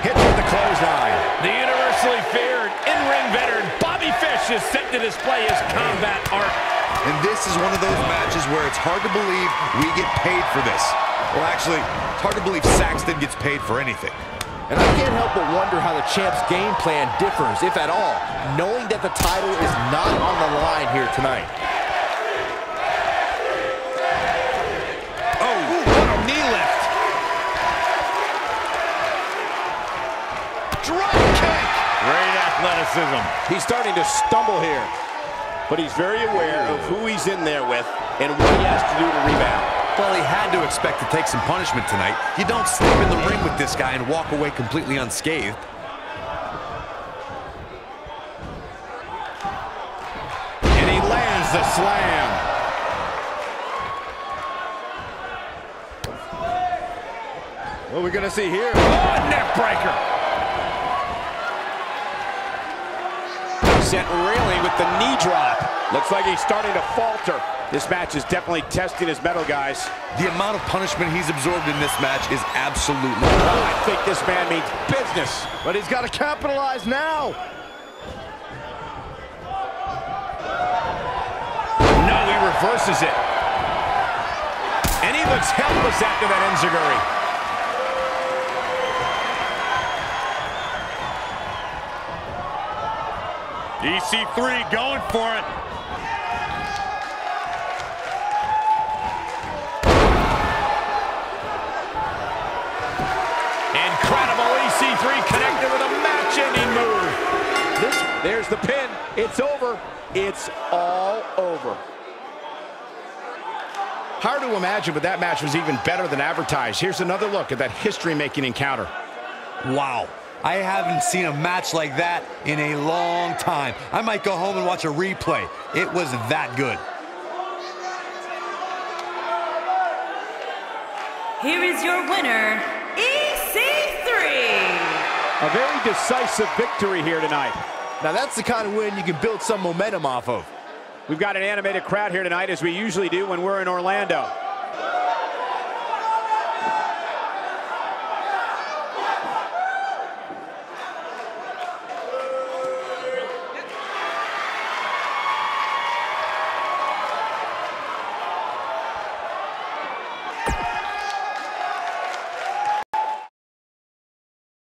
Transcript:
hits with the clothesline. The universally feared in-ring veteran Bobby Fish is set to display his combat art. And this is one of those matches where it's hard to believe we get paid for this. Well, actually, it's hard to believe Saxton gets paid for anything. And I can't help but wonder how the champ's game plan differs, if at all, knowing that the title is not on the line here tonight. Drop kick! Great athleticism. He's starting to stumble here. But he's very aware of who he's in there with and what he has to do to rebound. Well, he had to expect to take some punishment tonight. You don't step in the ring with this guy and walk away completely unscathed. And he lands the slam. What are we going to see here? Oh, neck breaker. Sent railing with the knee drop. Looks like he's starting to falter. This match is definitely testing his mettle, guys. The amount of punishment he's absorbed in this match is absolutely Oh, I think this man means business. But he's got to capitalize now. No, he reverses it. And he looks helpless after that enziguri. EC3 going for it. Incredible EC3 connected with a match-ending move. This, there's the pin. It's over. It's all over. Hard to imagine, but that match was even better than advertised. Here's another look at that history-making encounter. Wow. I haven't seen a match like that in a long time. I might go home and watch a replay. It was that good. Here is your winner, EC3. A very decisive victory here tonight. Now that's the kind of win you can build some momentum off of. We've got an animated crowd here tonight, as we usually do when we're in Orlando.